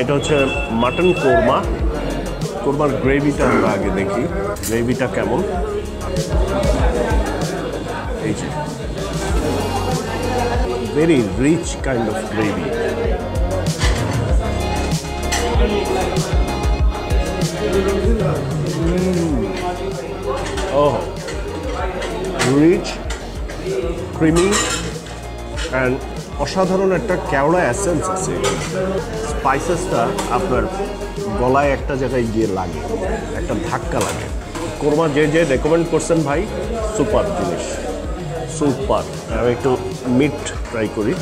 এটা হচ্ছে মাটন কোরমা। কোরমার গ্রেভিটা আমরা আগে দেখি। গ্রেভিটা কেমন? এই যে। Very rich kind of gravy Oh, rich creamy and অসাধারণ একটা কেওড়া অ্যাসেন্স আছে। স্পাইসেসটা আপনার গলায় একটা জায়গায় গিয়ে লাগে, একটা ধাক্কা লাগে। কোরমা, যে যে রেকমেন্ড করছেন ভাই, সুপার জিনিস। সুপার। আমি একটু মিট ট্রাই করি।